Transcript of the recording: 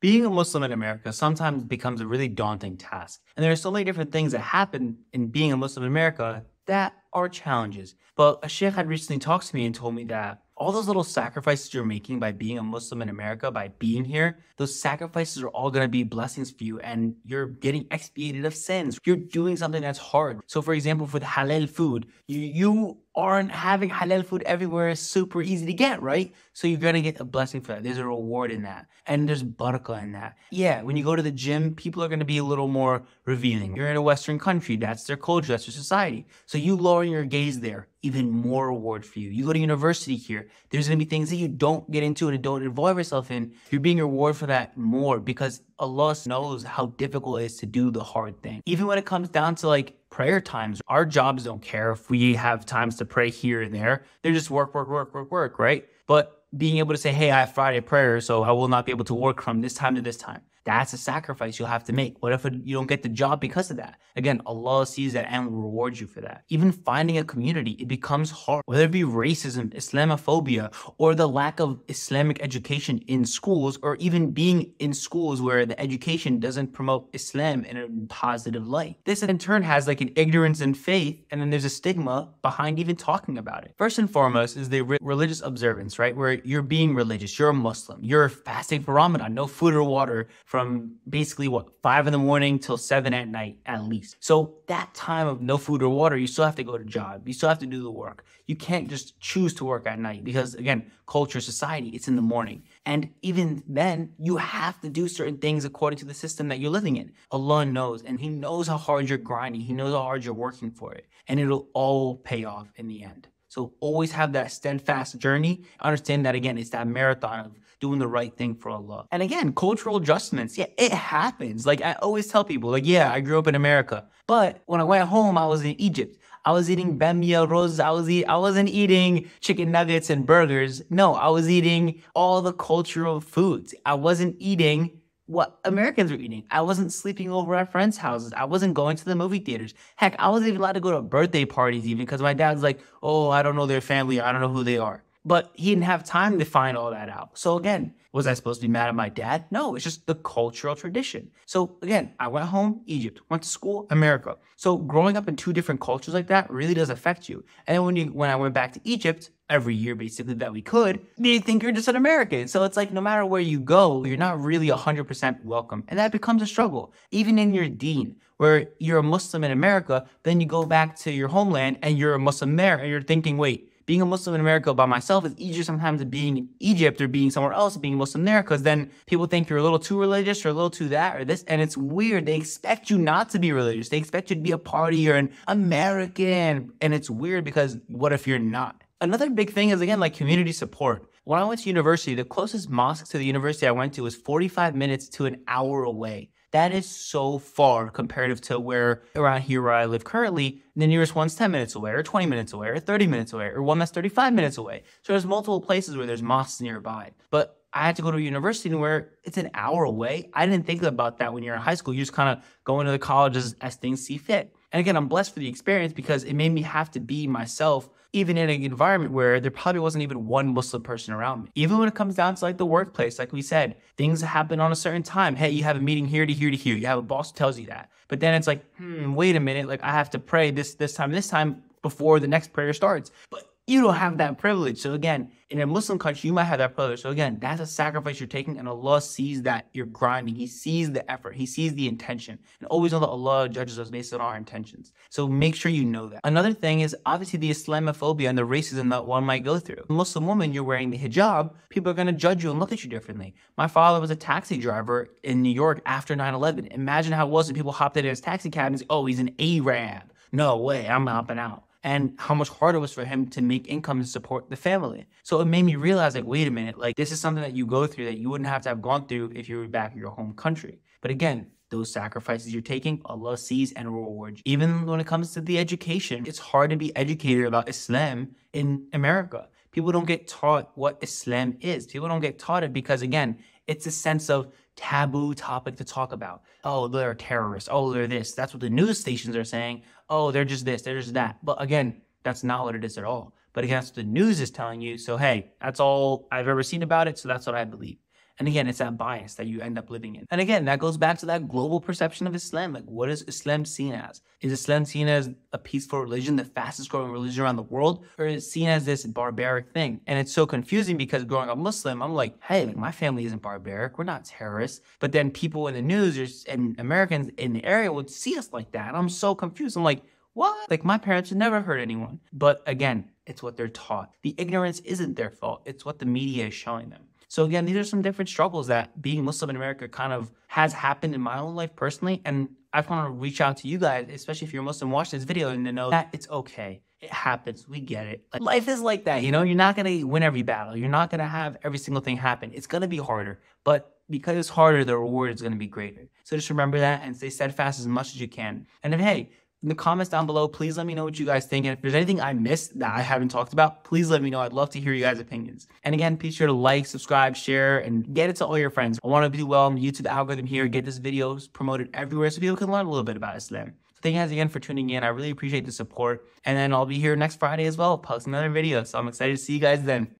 Being a Muslim in America sometimes becomes a really daunting task. And there are so many different things that happen in being a Muslim in America that are challenges. But a sheikh had recently talked to me and told me that all those little sacrifices you're making by being a Muslim in America, by being here, those sacrifices are all going to be blessings for you and you're getting expiated of sins. You're doing something that's hard. So, for example, for the halal food, you, you aren't having halal food everywhere is super easy to get, right? So you're gonna get a blessing for that. There's a reward in that. And there's barakah in that. Yeah, when you go to the gym, people are gonna be a little more revealing. You're in a Western country, that's their culture, that's their society. So you lowering your gaze there, even more reward for you. You go to university here, there's gonna be things that you don't get into and don't involve yourself in. You're being rewarded for that more because Allah knows how difficult it is to do the hard thing. Even when it comes down to like prayer times, our jobs don't care if we have times to pray here and there. They're just work, work, work, work, work, right? But being able to say, hey, I have Friday prayer, so I will not be able to work from this time to this time. That's a sacrifice you'll have to make. What if you don't get the job because of that? Again, Allah sees that and will reward you for that. Even finding a community, it becomes hard. Whether it be racism, Islamophobia, or the lack of Islamic education in schools, or even being in schools where the education doesn't promote Islam in a positive light. This in turn has like an ignorance in faith, and then there's a stigma behind even talking about it. First and foremost is the re- religious observance, right? Where you're being religious, you're a Muslim, you're fasting for Ramadan, no food or water from basically what five in the morning till seven at night at least. So that time of no food or water, you still have to go to job. You still have to do the work. You can't just choose to work at night because again, culture, society, it's in the morning. And even then, you have to do certain things according to the system that you're living in. Allah knows, and He knows how hard you're grinding. He knows how hard you're working for it. And it'll all pay off in the end. So always have that steadfast journey. Understand that again, it's that marathon of doing the right thing for Allah. And again, cultural adjustments. Yeah, it happens. Like I always tell people, like, yeah, I grew up in America. But when I went home, I was in Egypt. I was eating bamia rolls. I was eat, I wasn't eating chicken nuggets and burgers. No, I was eating all the cultural foods. I wasn't eating what Americans were eating. I wasn't sleeping over at friends' houses. I wasn't going to the movie theaters. Heck, I wasn't even allowed to go to birthday parties even because my dad's like, oh, I don't know their family. I don't know who they are. But he didn't have time to hmm. find all that out. So again, was I supposed to be mad at my dad? No, it's just the cultural tradition. So again, I went home, Egypt, went to school, America. So growing up in two different cultures like that really does affect you. And then when you when I went back to Egypt, every year basically that we could, they think you're just an American. So it's like no matter where you go, you're not really 100% welcome. And that becomes a struggle. Even in your deen, where you're a Muslim in America, then you go back to your homeland and you're a Muslim there and you're thinking, wait, being a Muslim in America by myself is easier sometimes than being in Egypt or being somewhere else, being Muslim there, because then people think you're a little too religious or a little too that or this. And it's weird. They expect you not to be religious. They expect you to be a party or an American. And it's weird because what if you're not? Another big thing is again like community support. When I went to university, the closest mosque to the university I went to was 45 minutes to an hour away. That is so far comparative to where around here where I live currently, the nearest one's 10 minutes away, or 20 minutes away, or 30 minutes away, or one that's 35 minutes away. So there's multiple places where there's mosques nearby. But I had to go to a university where it's an hour away. I didn't think about that when you're in high school. You just kind of go into the colleges as things see fit. And again, I'm blessed for the experience because it made me have to be myself even in an environment where there probably wasn't even one Muslim person around me. Even when it comes down to like the workplace, like we said, things happen on a certain time. Hey, you have a meeting here to here to here. You have a boss who tells you that. But then it's like, hmm, wait a minute, like I have to pray this this time, this time before the next prayer starts. But you don't have that privilege. So again, in a Muslim country, you might have that privilege. So again, that's a sacrifice you're taking, and Allah sees that you're grinding. He sees the effort. He sees the intention. And always know that Allah judges us based on our intentions. So make sure you know that. Another thing is obviously the Islamophobia and the racism that one might go through. Muslim woman, you're wearing the hijab, people are gonna judge you and look at you differently. My father was a taxi driver in New York after 9-11. Imagine how it was when people hopped in his taxi cab and say, oh, he's an Arab. No way, I'm hopping out and how much harder it was for him to make income and support the family. So it made me realize, like, wait a minute, like this is something that you go through that you wouldn't have to have gone through if you were back in your home country. But again, those sacrifices you're taking, Allah sees and rewards. Even when it comes to the education, it's hard to be educated about Islam in America. People don't get taught what Islam is. People don't get taught it because, again, it's a sense of taboo topic to talk about. Oh, they're terrorists. Oh, they're this. That's what the news stations are saying. Oh, they're just this, they're just that. But again, that's not what it is at all. But again, that's what the news is telling you. So, hey, that's all I've ever seen about it. So that's what I believe. And again, it's that bias that you end up living in. And again, that goes back to that global perception of Islam. Like, what is Islam seen as? Is Islam seen as a peaceful religion, the fastest growing religion around the world, or is it seen as this barbaric thing? And it's so confusing because growing up Muslim, I'm like, hey, like my family isn't barbaric. We're not terrorists. But then people in the news and Americans in the area would see us like that. I'm so confused. I'm like, what? Like my parents never hurt anyone. But again, it's what they're taught. The ignorance isn't their fault. It's what the media is showing them. So again, these are some different struggles that being Muslim in America kind of has happened in my own life personally. And I want to reach out to you guys, especially if you're Muslim, watch this video and to know that it's okay. It happens. We get it. Like, life is like that, you know? You're not going to win every battle. You're not going to have every single thing happen. It's going to be harder. But because it's harder, the reward is going to be greater. So just remember that and stay steadfast as much as you can. And if, hey, in the comments down below, please let me know what you guys think. And if there's anything I missed that I haven't talked about, please let me know. I'd love to hear you guys' opinions. And again, be sure to like, subscribe, share, and get it to all your friends. I want to do well on the YouTube algorithm here, get this video promoted everywhere so people can learn a little bit about Islam. So thank you guys again for tuning in. I really appreciate the support. And then I'll be here next Friday as well, post another video. So I'm excited to see you guys then.